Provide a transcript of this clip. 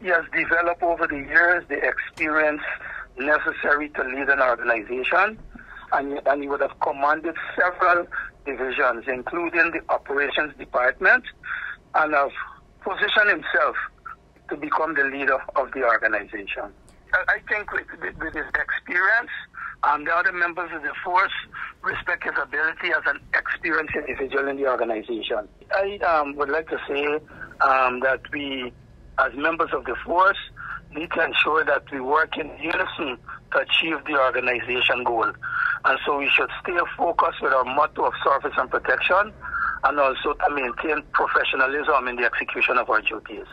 He has developed over the years the experience necessary to lead an organization, and, and he would have commanded several divisions, including the operations department, and have positioned himself to become the leader of the organization. I think with, with, with his experience, um, the other members of the force respect his ability as an experienced individual in the organization. I um, would like to say um, that we, as members of the force, we need to ensure that we work in unison to achieve the organization goal. And so we should stay focused with our motto of service and protection and also to maintain professionalism in the execution of our duties.